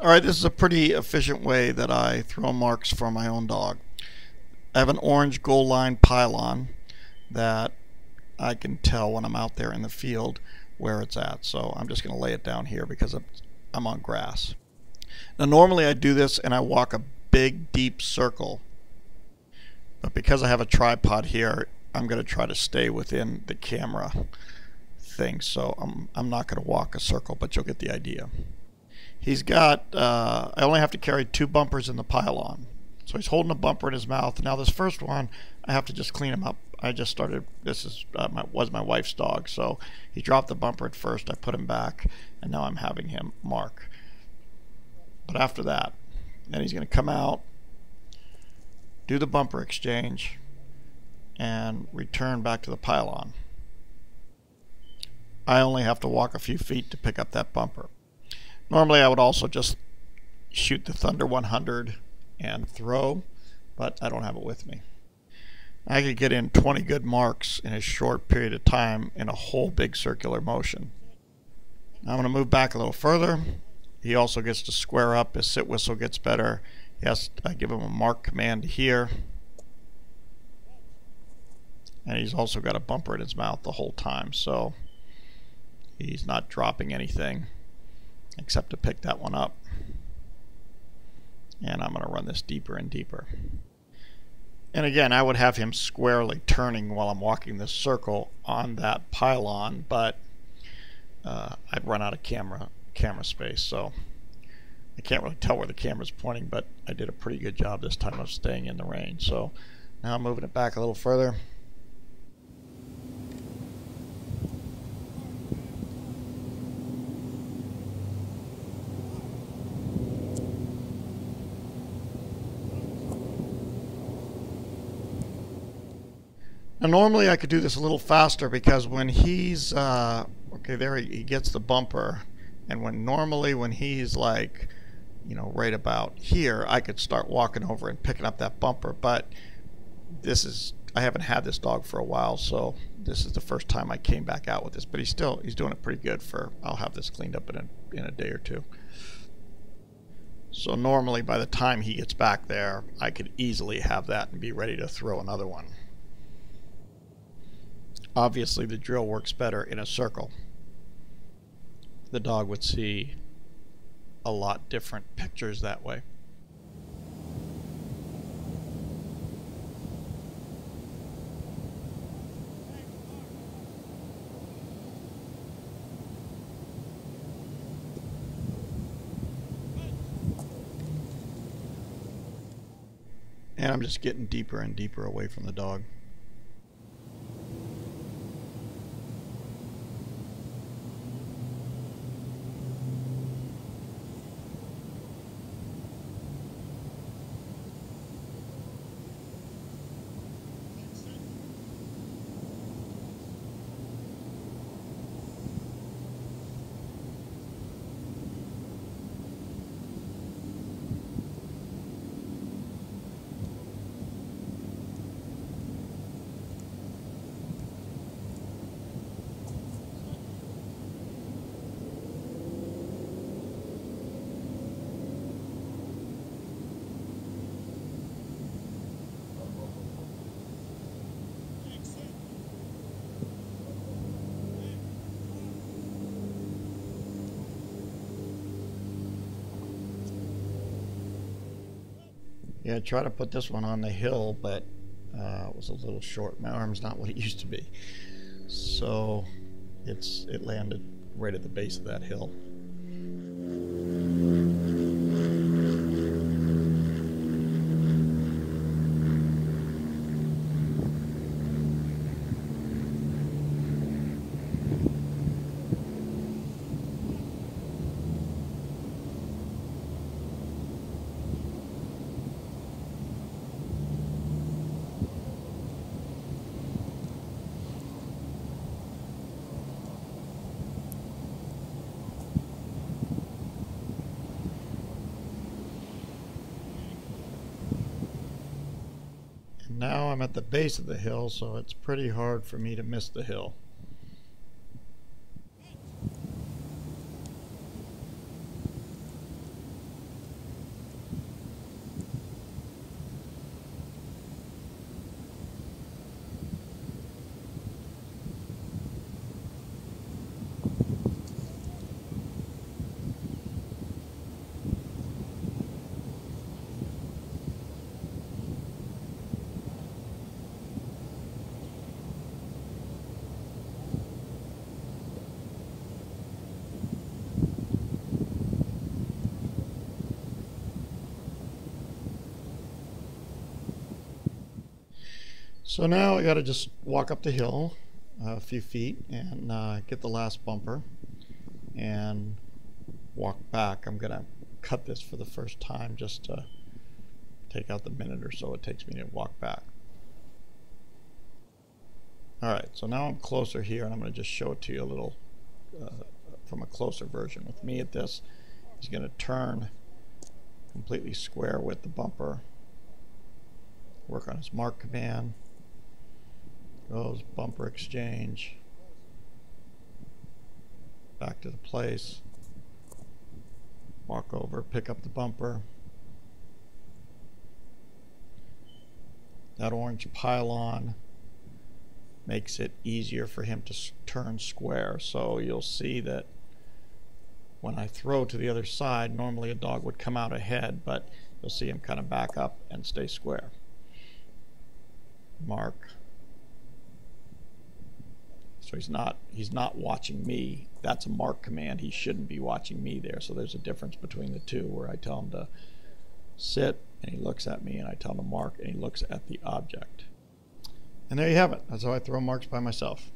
Alright, this is a pretty efficient way that I throw marks for my own dog. I have an orange goal line pylon that I can tell when I'm out there in the field where it's at. So I'm just going to lay it down here because I'm on grass. Now normally I do this and I walk a big deep circle. But because I have a tripod here, I'm going to try to stay within the camera thing. So I'm, I'm not going to walk a circle, but you'll get the idea. He's got, uh, I only have to carry two bumpers in the pylon. So he's holding a bumper in his mouth. Now this first one, I have to just clean him up. I just started, this is uh, my, was my wife's dog. So he dropped the bumper at first. I put him back and now I'm having him mark. But after that, then he's going to come out, do the bumper exchange, and return back to the pylon. I only have to walk a few feet to pick up that bumper. Normally I would also just shoot the Thunder 100 and throw, but I don't have it with me. I could get in 20 good marks in a short period of time in a whole big circular motion. I'm going to move back a little further. He also gets to square up. His sit whistle gets better. Yes, I give him a mark command here. And he's also got a bumper in his mouth the whole time, so he's not dropping anything except to pick that one up. And I'm going to run this deeper and deeper. And again, I would have him squarely turning while I'm walking this circle on that pylon, but uh, I'd run out of camera camera space, so I can't really tell where the camera's pointing, but I did a pretty good job this time of staying in the range. So now I'm moving it back a little further. Now normally I could do this a little faster because when he's, uh, okay, there he, he gets the bumper. And when normally when he's like, you know, right about here, I could start walking over and picking up that bumper. But this is, I haven't had this dog for a while, so this is the first time I came back out with this. But he's still, he's doing it pretty good for, I'll have this cleaned up in a, in a day or two. So normally by the time he gets back there, I could easily have that and be ready to throw another one. Obviously the drill works better in a circle. The dog would see a lot different pictures that way. And I'm just getting deeper and deeper away from the dog. Yeah, I tried to put this one on the hill, but uh, it was a little short. My arm's not what it used to be. So it's it landed right at the base of that hill. Now I'm at the base of the hill, so it's pretty hard for me to miss the hill. So now I got to just walk up the hill a few feet and uh, get the last bumper and walk back. I'm going to cut this for the first time just to take out the minute or so it takes me to walk back. Alright, so now I'm closer here and I'm going to just show it to you a little uh, from a closer version. With me at this, he's going to turn completely square with the bumper, work on his mark command, goes bumper exchange, back to the place, walk over, pick up the bumper. That orange pylon makes it easier for him to turn square. So you'll see that when I throw to the other side, normally a dog would come out ahead, but you'll see him kind of back up and stay square. Mark. So he's not he's not watching me. That's a mark command. He shouldn't be watching me there. So there's a difference between the two where I tell him to sit and he looks at me and I tell him to mark and he looks at the object. And there you have it. That's how I throw marks by myself.